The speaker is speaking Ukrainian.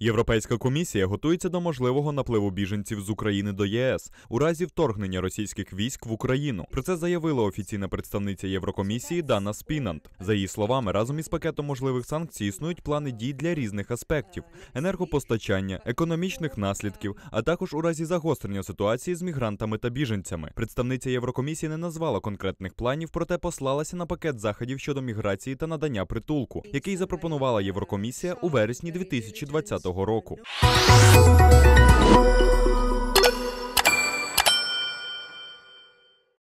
Європейська комісія готується до можливого напливу біженців з України до ЄС у разі вторгнення російських військ в Україну. Про це заявила офіційна представниця Єврокомісії Дана Спінант. За її словами, разом із пакетом можливих санкцій існують плани дій для різних аспектів: енергопостачання, економічних наслідків, а також у разі загострення ситуації з мігрантами та біженцями. Представниця Єврокомісії не назвала конкретних планів, проте послалася на пакет заходів щодо міграції та надання притулку, який запропонувала Єврокомісія у вересні 2020 року.